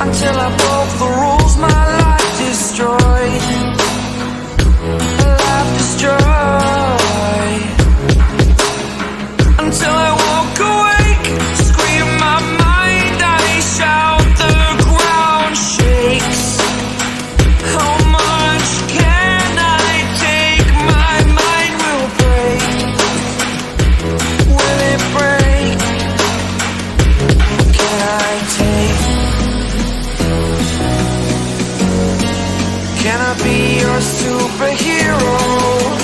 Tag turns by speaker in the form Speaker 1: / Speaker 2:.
Speaker 1: Until I broke the rules. My life destroyed. Life destroyed. Until I walk awake, scream my mind. I shout, the ground shakes. How much can I take? My mind will break. Will it break? Can I take? be your superhero.